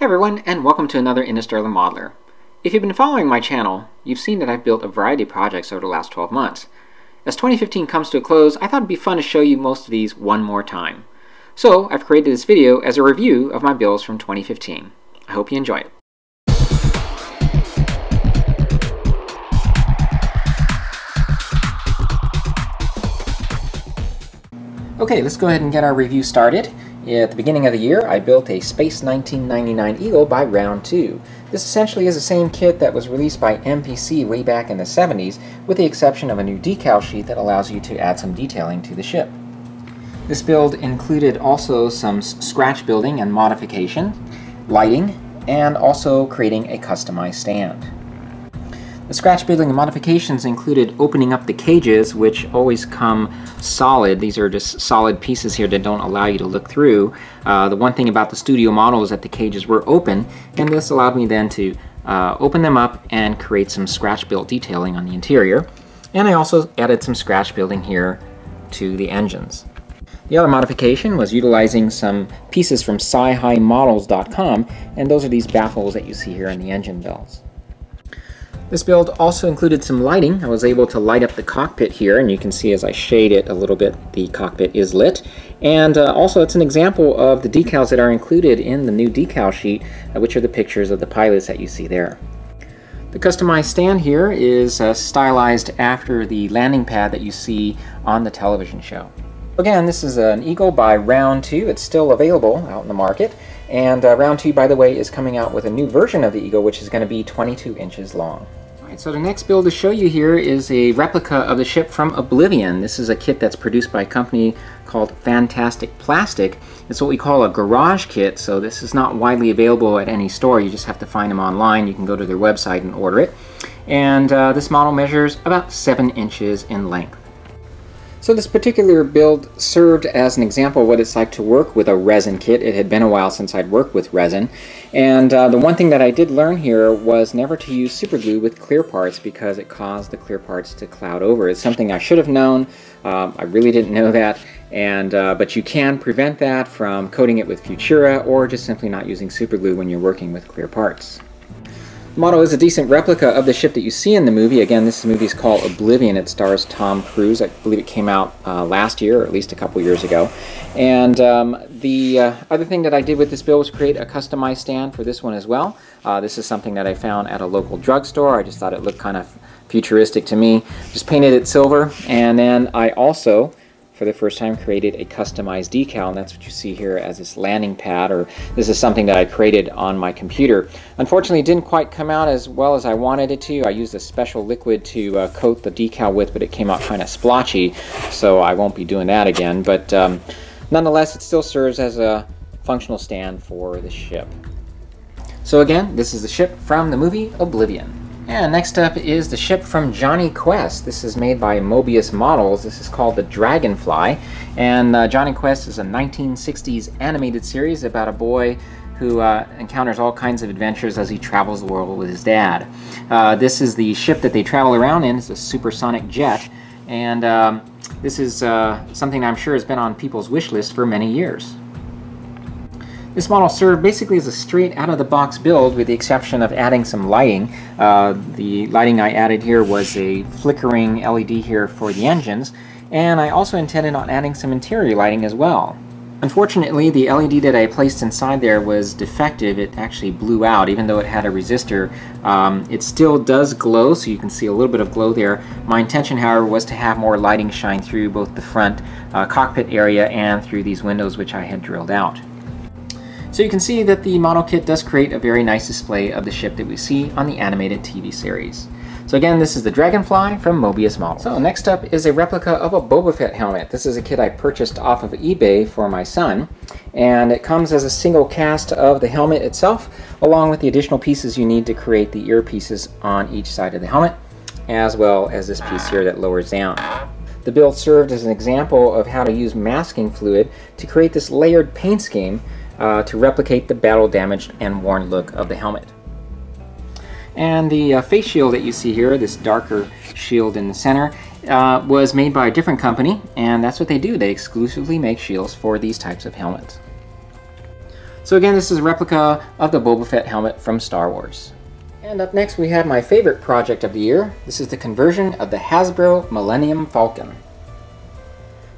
Hey everyone, and welcome to another Interstellar Modeler. If you've been following my channel, you've seen that I've built a variety of projects over the last 12 months. As 2015 comes to a close, I thought it'd be fun to show you most of these one more time. So, I've created this video as a review of my builds from 2015. I hope you enjoy it. Okay, let's go ahead and get our review started. At the beginning of the year, I built a Space 1999 Eagle by Round 2. This essentially is the same kit that was released by MPC way back in the 70s, with the exception of a new decal sheet that allows you to add some detailing to the ship. This build included also some scratch building and modification, lighting, and also creating a customized stand. The scratch building modifications included opening up the cages, which always come solid. These are just solid pieces here that don't allow you to look through. Uh, the one thing about the studio model is that the cages were open, and this allowed me then to uh, open them up and create some scratch built detailing on the interior. And I also added some scratch building here to the engines. The other modification was utilizing some pieces from SciHighModels.com, and those are these baffles that you see here in the engine bells. This build also included some lighting. I was able to light up the cockpit here, and you can see as I shade it a little bit, the cockpit is lit. And uh, also it's an example of the decals that are included in the new decal sheet, uh, which are the pictures of the pilots that you see there. The customized stand here is uh, stylized after the landing pad that you see on the television show. Again, this is an Eagle by Round 2. It's still available out in the market. And uh, Round 2, by the way, is coming out with a new version of the Eagle, which is going to be 22 inches long. So the next build to show you here is a replica of the ship from Oblivion. This is a kit that's produced by a company called Fantastic Plastic. It's what we call a garage kit, so this is not widely available at any store. You just have to find them online. You can go to their website and order it. And uh, this model measures about 7 inches in length. So this particular build served as an example of what it's like to work with a resin kit. It had been a while since I'd worked with resin. And uh, the one thing that I did learn here was never to use super glue with clear parts because it caused the clear parts to cloud over. It's something I should have known. Um, I really didn't know that. And, uh, but you can prevent that from coating it with Futura or just simply not using super glue when you're working with clear parts. Model is a decent replica of the ship that you see in the movie. Again, this movie is called Oblivion. It stars Tom Cruise. I believe it came out uh, last year, or at least a couple years ago. And um, the uh, other thing that I did with this build was create a customized stand for this one as well. Uh, this is something that I found at a local drugstore. I just thought it looked kind of futuristic to me. Just painted it silver, and then I also for the first time created a customized decal and that's what you see here as this landing pad or this is something that I created on my computer. Unfortunately it didn't quite come out as well as I wanted it to. I used a special liquid to uh, coat the decal with but it came out kind of splotchy so I won't be doing that again but um, nonetheless it still serves as a functional stand for the ship. So again this is the ship from the movie Oblivion. And next up is the ship from Jonny Quest. This is made by Moebius Models. This is called the Dragonfly. And uh, Jonny Quest is a 1960s animated series about a boy who uh, encounters all kinds of adventures as he travels the world with his dad. Uh, this is the ship that they travel around in. It's a supersonic jet. And um, this is uh, something I'm sure has been on people's wish list for many years. This model served basically as a straight out-of-the-box build with the exception of adding some lighting. Uh, the lighting I added here was a flickering LED here for the engines, and I also intended on adding some interior lighting as well. Unfortunately, the LED that I placed inside there was defective. It actually blew out, even though it had a resistor. Um, it still does glow, so you can see a little bit of glow there. My intention, however, was to have more lighting shine through both the front uh, cockpit area and through these windows which I had drilled out. So you can see that the model kit does create a very nice display of the ship that we see on the animated TV series. So again, this is the Dragonfly from Moebius Models. So next up is a replica of a Boba Fett helmet. This is a kit I purchased off of eBay for my son. And it comes as a single cast of the helmet itself, along with the additional pieces you need to create the earpieces on each side of the helmet, as well as this piece here that lowers down. The build served as an example of how to use masking fluid to create this layered paint scheme uh, to replicate the battle damaged and worn look of the helmet. And the uh, face shield that you see here, this darker shield in the center, uh, was made by a different company, and that's what they do. They exclusively make shields for these types of helmets. So again, this is a replica of the Boba Fett helmet from Star Wars. And up next we have my favorite project of the year. This is the conversion of the Hasbro Millennium Falcon.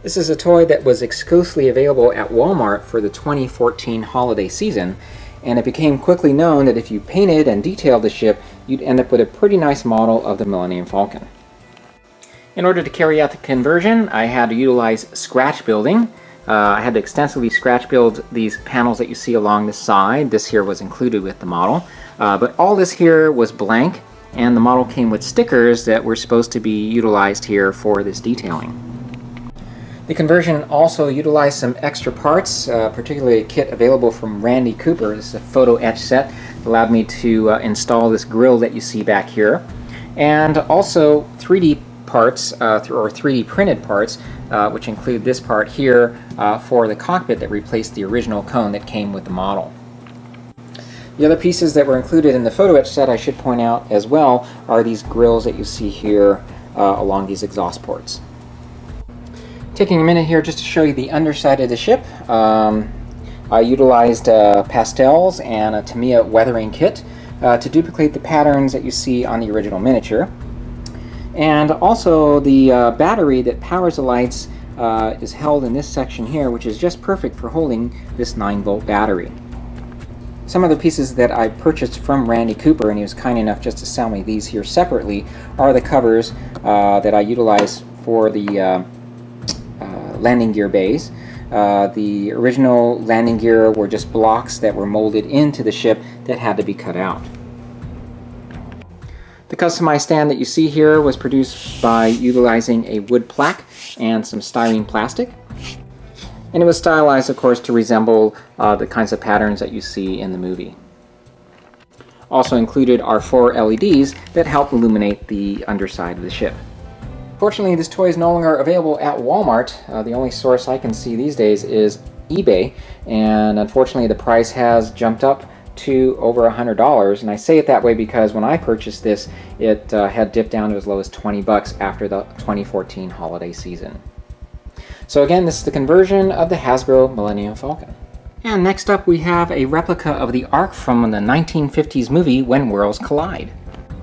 This is a toy that was exclusively available at Walmart for the 2014 holiday season, and it became quickly known that if you painted and detailed the ship, you'd end up with a pretty nice model of the Millennium Falcon. In order to carry out the conversion, I had to utilize scratch building. Uh, I had to extensively scratch build these panels that you see along the side. This here was included with the model. Uh, but all this here was blank, and the model came with stickers that were supposed to be utilized here for this detailing. The conversion also utilized some extra parts, uh, particularly a kit available from Randy Cooper. This is a photo etch set. Allowed me to uh, install this grill that you see back here. And also 3D parts, uh, or 3D printed parts, uh, which include this part here uh, for the cockpit that replaced the original cone that came with the model. The other pieces that were included in the photo etch set, I should point out as well, are these grills that you see here uh, along these exhaust ports. Taking a minute here just to show you the underside of the ship. Um, I utilized uh, pastels and a Tamiya weathering kit uh, to duplicate the patterns that you see on the original miniature. And also the uh, battery that powers the lights uh, is held in this section here, which is just perfect for holding this 9 volt battery. Some of the pieces that I purchased from Randy Cooper, and he was kind enough just to sell me these here separately, are the covers uh, that I utilize for the uh, landing gear bays. Uh, the original landing gear were just blocks that were molded into the ship that had to be cut out. The customized stand that you see here was produced by utilizing a wood plaque and some styrene plastic. And it was stylized, of course, to resemble uh, the kinds of patterns that you see in the movie. Also included are four LEDs that help illuminate the underside of the ship. Fortunately, this toy is no longer available at Walmart. Uh, the only source I can see these days is eBay, and unfortunately the price has jumped up to over $100 and I say it that way because when I purchased this it uh, had dipped down to as low as 20 bucks after the 2014 holiday season. So again this is the conversion of the Hasbro Millennium Falcon. And next up we have a replica of the Ark from the 1950s movie When Worlds Collide.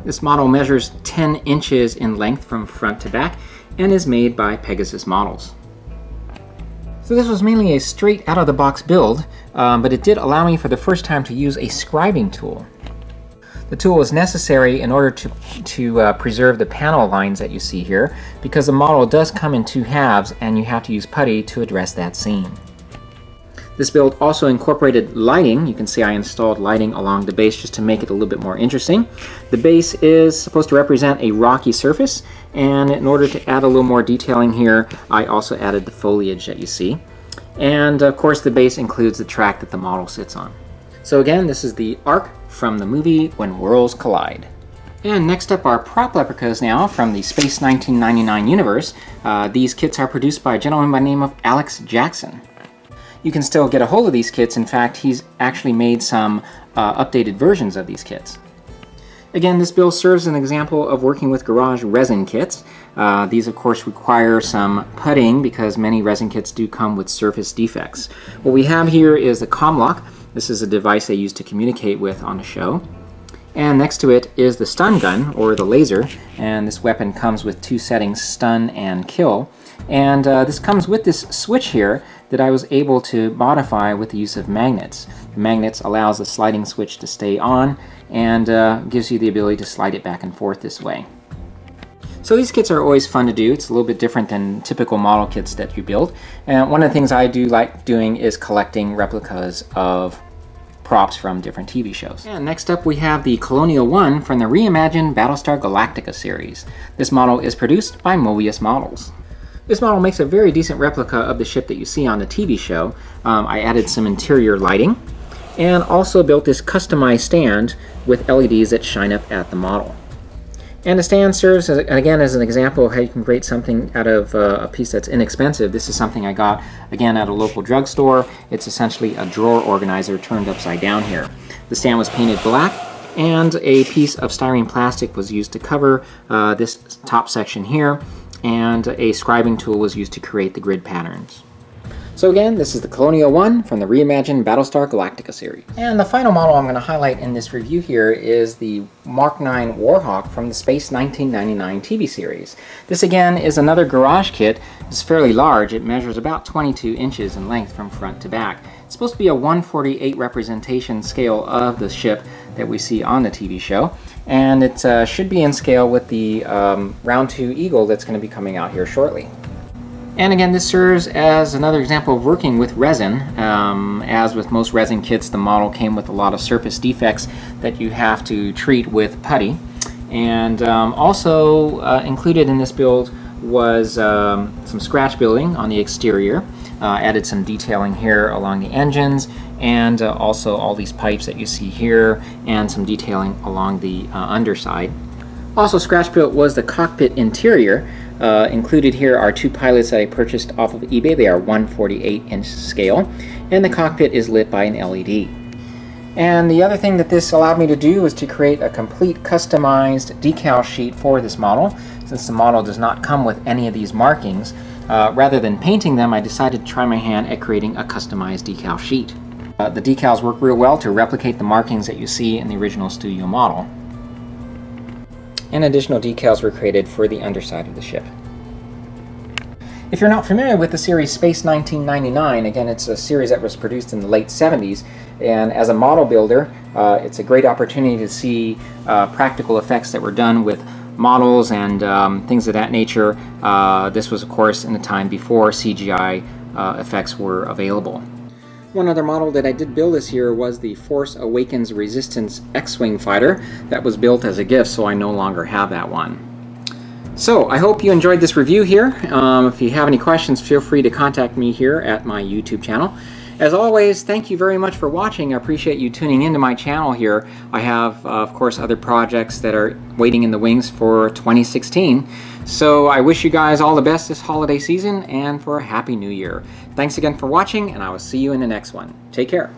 This model measures 10 inches in length from front to back and is made by Pegasus Models. So this was mainly a straight out-of-the-box build, um, but it did allow me for the first time to use a scribing tool. The tool was necessary in order to, to uh, preserve the panel lines that you see here, because the model does come in two halves and you have to use putty to address that seam. This build also incorporated lighting. You can see I installed lighting along the base just to make it a little bit more interesting. The base is supposed to represent a rocky surface, and in order to add a little more detailing here, I also added the foliage that you see. And of course the base includes the track that the model sits on. So again, this is the Ark from the movie When Worlds Collide. And next up are prop replicas now from the Space 1999 universe. Uh, these kits are produced by a gentleman by the name of Alex Jackson you can still get a hold of these kits. In fact, he's actually made some uh, updated versions of these kits. Again, this build serves an example of working with garage resin kits. Uh, these, of course, require some putting because many resin kits do come with surface defects. What we have here is the Comlock. This is a device they use to communicate with on a show. And next to it is the stun gun, or the laser, and this weapon comes with two settings, stun and kill. And uh, this comes with this switch here that I was able to modify with the use of magnets. The magnets allows the sliding switch to stay on and uh, gives you the ability to slide it back and forth this way. So these kits are always fun to do. It's a little bit different than typical model kits that you build. And one of the things I do like doing is collecting replicas of props from different TV shows. And next up we have the Colonial One from the reimagined Battlestar Galactica series. This model is produced by Moebius Models. This model makes a very decent replica of the ship that you see on the TV show. Um, I added some interior lighting and also built this customized stand with LEDs that shine up at the model. And the stand serves, as, again, as an example of how you can create something out of uh, a piece that's inexpensive. This is something I got, again, at a local drugstore. It's essentially a drawer organizer turned upside down here. The stand was painted black, and a piece of styrene plastic was used to cover uh, this top section here and a scribing tool was used to create the grid patterns. So again, this is the Colonial 1 from the reimagined Battlestar Galactica series. And the final model I'm going to highlight in this review here is the Mark 9 Warhawk from the Space 1999 TV series. This again is another garage kit. It's fairly large. It measures about 22 inches in length from front to back. It's supposed to be a 148 representation scale of the ship that we see on the TV show. And it uh, should be in scale with the um, Round 2 Eagle that's going to be coming out here shortly. And again, this serves as another example of working with resin. Um, as with most resin kits, the model came with a lot of surface defects that you have to treat with putty. And um, also uh, included in this build was um, some scratch building on the exterior. Uh, added some detailing here along the engines and uh, also all these pipes that you see here and some detailing along the uh, underside. Also scratch built was the cockpit interior uh, included here are two pilots that I purchased off of eBay. They are 148 inch scale, and the cockpit is lit by an LED. And the other thing that this allowed me to do was to create a complete customized decal sheet for this model. Since the model does not come with any of these markings, uh, rather than painting them, I decided to try my hand at creating a customized decal sheet. Uh, the decals work real well to replicate the markings that you see in the original studio model and additional decals were created for the underside of the ship. If you're not familiar with the series Space 1999, again, it's a series that was produced in the late 70s, and as a model builder, uh, it's a great opportunity to see uh, practical effects that were done with models and um, things of that nature. Uh, this was, of course, in the time before CGI uh, effects were available. One other model that I did build this year was the Force Awakens Resistance X-Wing fighter that was built as a gift, so I no longer have that one. So, I hope you enjoyed this review here. Um, if you have any questions, feel free to contact me here at my YouTube channel. As always, thank you very much for watching. I appreciate you tuning into my channel here. I have, uh, of course, other projects that are waiting in the wings for 2016. So I wish you guys all the best this holiday season and for a happy new year. Thanks again for watching, and I will see you in the next one. Take care.